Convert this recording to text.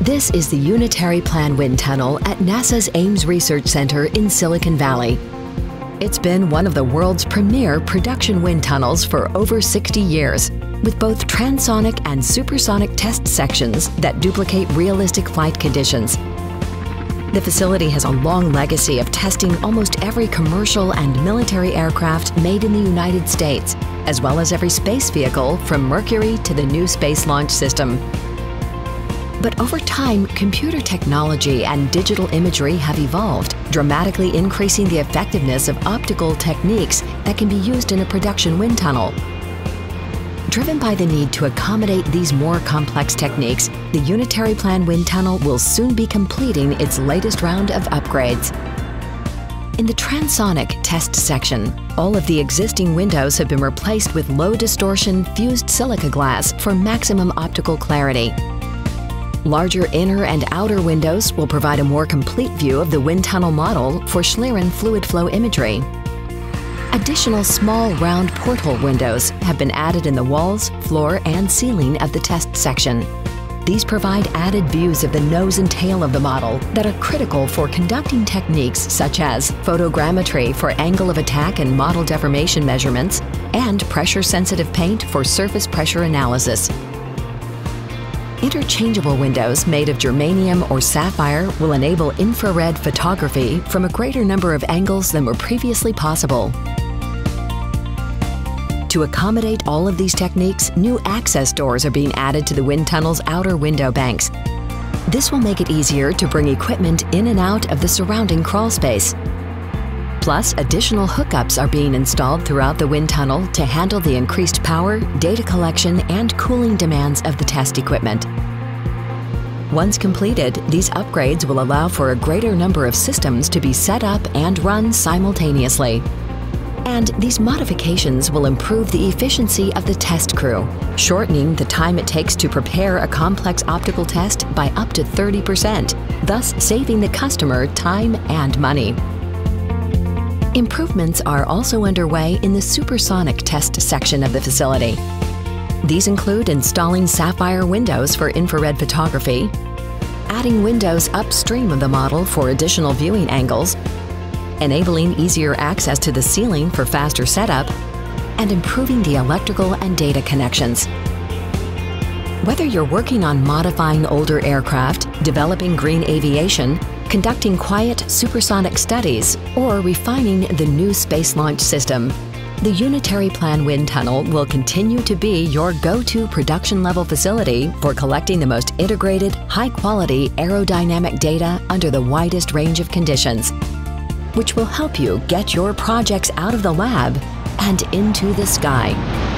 This is the Unitary Plan Wind Tunnel at NASA's Ames Research Center in Silicon Valley. It's been one of the world's premier production wind tunnels for over 60 years, with both transonic and supersonic test sections that duplicate realistic flight conditions. The facility has a long legacy of testing almost every commercial and military aircraft made in the United States, as well as every space vehicle from Mercury to the new Space Launch System. But over time, computer technology and digital imagery have evolved, dramatically increasing the effectiveness of optical techniques that can be used in a production wind tunnel. Driven by the need to accommodate these more complex techniques, the Unitary Plan Wind Tunnel will soon be completing its latest round of upgrades. In the transonic test section, all of the existing windows have been replaced with low distortion fused silica glass for maximum optical clarity. Larger inner and outer windows will provide a more complete view of the wind tunnel model for Schlieren fluid flow imagery. Additional small round porthole windows have been added in the walls, floor, and ceiling of the test section. These provide added views of the nose and tail of the model that are critical for conducting techniques such as photogrammetry for angle of attack and model deformation measurements, and pressure-sensitive paint for surface pressure analysis. Interchangeable windows made of germanium or sapphire will enable infrared photography from a greater number of angles than were previously possible. To accommodate all of these techniques, new access doors are being added to the wind tunnel's outer window banks. This will make it easier to bring equipment in and out of the surrounding crawl space. Plus, additional hookups are being installed throughout the wind tunnel to handle the increased power, data collection, and cooling demands of the test equipment. Once completed, these upgrades will allow for a greater number of systems to be set up and run simultaneously. And these modifications will improve the efficiency of the test crew, shortening the time it takes to prepare a complex optical test by up to 30%, thus saving the customer time and money. Improvements are also underway in the supersonic test section of the facility. These include installing sapphire windows for infrared photography, adding windows upstream of the model for additional viewing angles, enabling easier access to the ceiling for faster setup, and improving the electrical and data connections. Whether you're working on modifying older aircraft, developing green aviation, conducting quiet supersonic studies, or refining the new Space Launch System, the Unitary Plan Wind Tunnel will continue to be your go-to production level facility for collecting the most integrated, high-quality aerodynamic data under the widest range of conditions, which will help you get your projects out of the lab and into the sky.